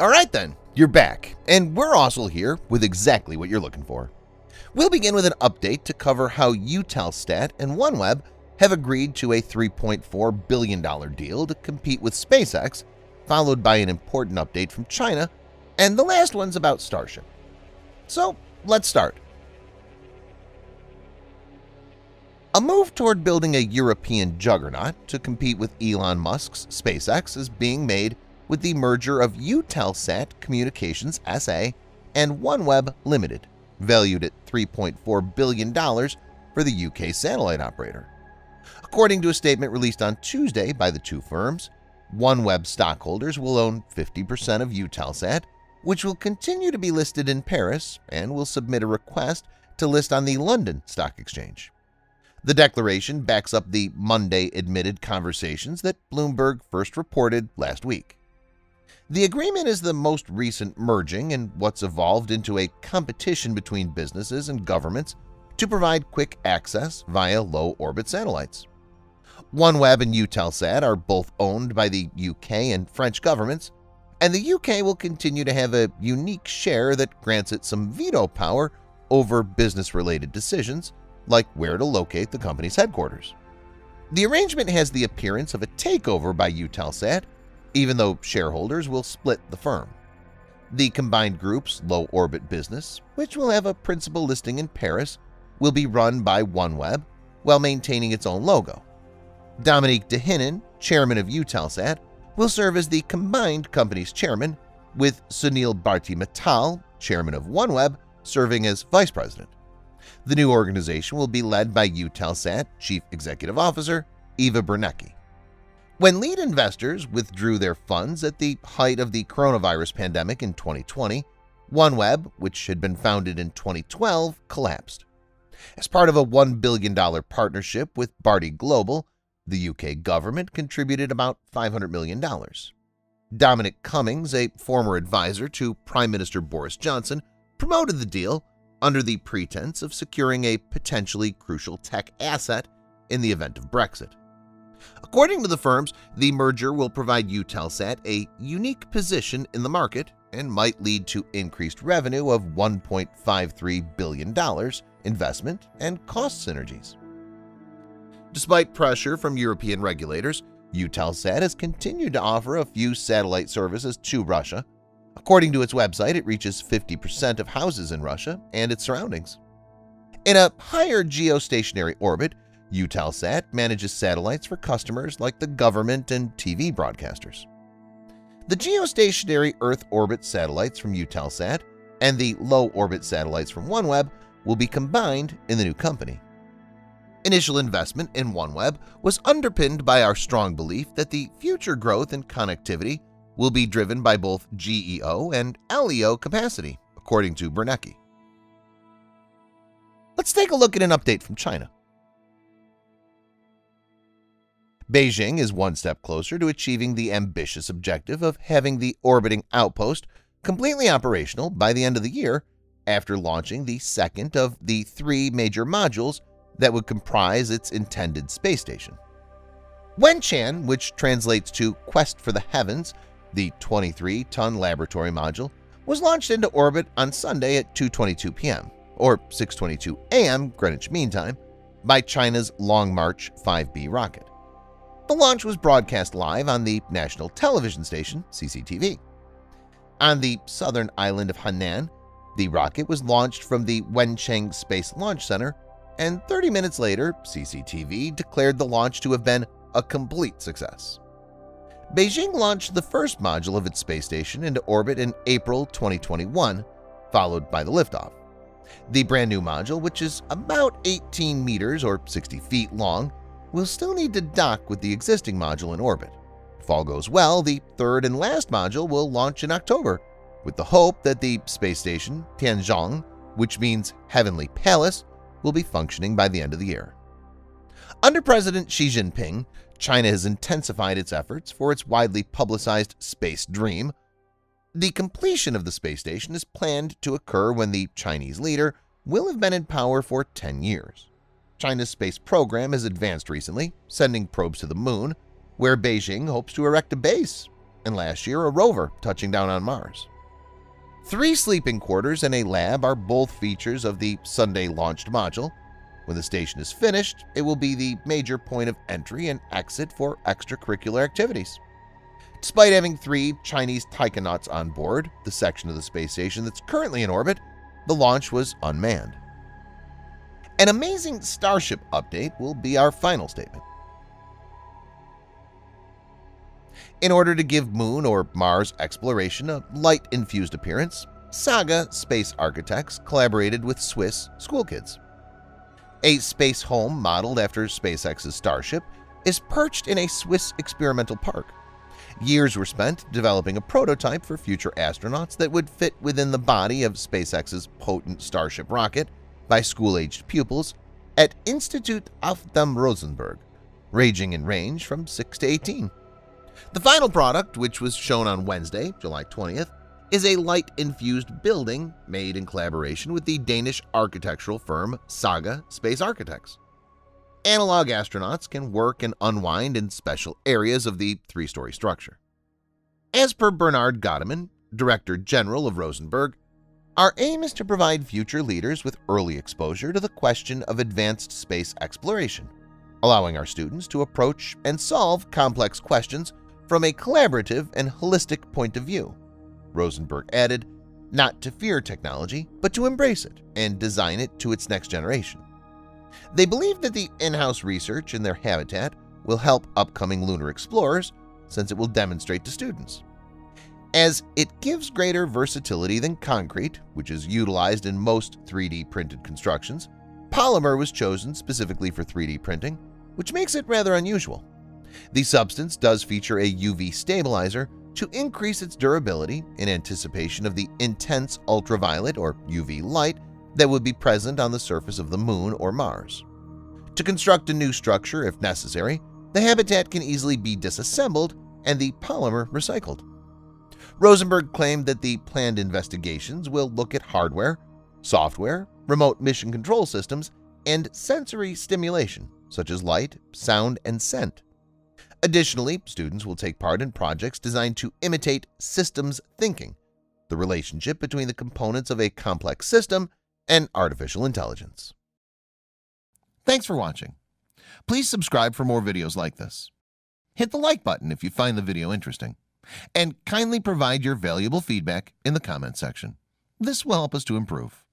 Alright then, you're back, and we're also here with exactly what you're looking for. We'll begin with an update to cover how Eutelsat and OneWeb have agreed to a $3.4 billion deal to compete with SpaceX, followed by an important update from China, and the last one's about Starship. So let's start. A move toward building a European juggernaut to compete with Elon Musk's SpaceX is being made with the merger of Eutelsat Communications SA and OneWeb Limited, valued at $3.4 billion for the UK satellite operator. According to a statement released on Tuesday by the two firms, OneWeb stockholders will own 50% of Eutelsat, which will continue to be listed in Paris and will submit a request to list on the London Stock Exchange. The declaration backs up the Monday admitted conversations that Bloomberg first reported last week. The agreement is the most recent merging in what's evolved into a competition between businesses and governments to provide quick access via low-orbit satellites. OneWeb and Eutelsat are both owned by the UK and French governments, and the UK will continue to have a unique share that grants it some veto power over business-related decisions, like where to locate the company's headquarters. The arrangement has the appearance of a takeover by Eutelsat even though shareholders will split the firm. The combined group's low-orbit business, which will have a principal listing in Paris, will be run by OneWeb while maintaining its own logo. Dominique D'Hinnin, chairman of Eutelsat, will serve as the combined company's chairman, with Sunil Bharti Mittal, chairman of OneWeb, serving as vice president. The new organization will be led by Eutelsat Chief Executive Officer Eva Berneke. When lead investors withdrew their funds at the height of the coronavirus pandemic in 2020, OneWeb, which had been founded in 2012, collapsed. As part of a $1 billion partnership with Bharti Global, the UK government contributed about $500 million. Dominic Cummings, a former advisor to Prime Minister Boris Johnson, promoted the deal under the pretense of securing a potentially crucial tech asset in the event of Brexit. According to the firms, the merger will provide Eutelsat a unique position in the market and might lead to increased revenue of $1.53 billion, investment, and cost synergies. Despite pressure from European regulators, Eutelsat has continued to offer a few satellite services to Russia. According to its website, it reaches 50% of houses in Russia and its surroundings. In a higher geostationary orbit, Eutelsat manages satellites for customers like the government and TV broadcasters. The geostationary Earth orbit satellites from Eutelsat and the low-orbit satellites from OneWeb will be combined in the new company. Initial investment in OneWeb was underpinned by our strong belief that the future growth in connectivity will be driven by both GEO and LEO capacity, according to Berneke. Let's take a look at an update from China. Beijing is one step closer to achieving the ambitious objective of having the orbiting outpost completely operational by the end of the year after launching the second of the three major modules that would comprise its intended space station. Wentian, which translates to Quest for the Heavens, the 23-ton laboratory module, was launched into orbit on Sunday at 2.22 p.m. or 6.22 a.m. Greenwich Mean Time by China's Long March 5B rocket. The launch was broadcast live on the national television station CCTV. On the southern island of Hainan, the rocket was launched from the Wenchang Space Launch Center, and 30 minutes later, CCTV declared the launch to have been a complete success. Beijing launched the first module of its space station into orbit in April 2021, followed by the liftoff. The brand new module, which is about 18 meters or 60 feet long, will still need to dock with the existing module in orbit. If all goes well, the third and last module will launch in October, with the hope that the space station Tiangong, which means Heavenly Palace, will be functioning by the end of the year. Under President Xi Jinping, China has intensified its efforts for its widely publicized space dream. The completion of the space station is planned to occur when the Chinese leader will have been in power for 10 years. China's space program has advanced recently, sending probes to the moon, where Beijing hopes to erect a base, and last year a rover touching down on Mars. Three sleeping quarters and a lab are both features of the Sunday-launched module. When the station is finished, it will be the major point of entry and exit for extravehicular activities. Despite having three Chinese taikonauts on board, the section of the space station that's currently in orbit, the launch was unmanned. An amazing Starship update will be our final statement. In order to give Moon or Mars exploration a light-infused appearance, Saga Space Architects collaborated with Swiss school kids. A space home modeled after SpaceX's Starship is perched in a Swiss experimental park. Years were spent developing a prototype for future astronauts that would fit within the body of SpaceX's potent Starship rocket by school-aged pupils at Institut auf dem Rosenberg, ranging in range from 6 to 18. The final product, which was shown on Wednesday, July 20th, is a light-infused building made in collaboration with the Danish architectural firm Saga Space Architects. Analog astronauts can work and unwind in special areas of the three-story structure. As per Bernhard Gademann, Director General of Rosenberg, our aim is to provide future leaders with early exposure to the question of advanced space exploration, allowing our students to approach and solve complex questions from a collaborative and holistic point of view. Rosenberg added, not to fear technology, but to embrace it and design it to its next generation. They believe that the in-house research in their habitat will help upcoming lunar explorers since it will demonstrate to students. As it gives greater versatility than concrete, which is utilized in most 3D printed constructions, polymer was chosen specifically for 3D printing, which makes it rather unusual. The substance does feature a UV stabilizer to increase its durability in anticipation of the intense ultraviolet or UV light that would be present on the surface of the Moon or Mars. To construct a new structure if necessary, the habitat can easily be disassembled and the polymer recycled. Rosenberg claimed that the planned investigations will look at hardware, software, remote mission control systems, and sensory stimulation such as light, sound, and scent. Additionally, students will take part in projects designed to imitate systems thinking, the relationship between the components of a complex system and artificial intelligence. Thanks for watching. Please subscribe for more videos like this. Hit the like button if you find the video interesting, and kindly provide your valuable feedback in the comment section. This will help us to improve.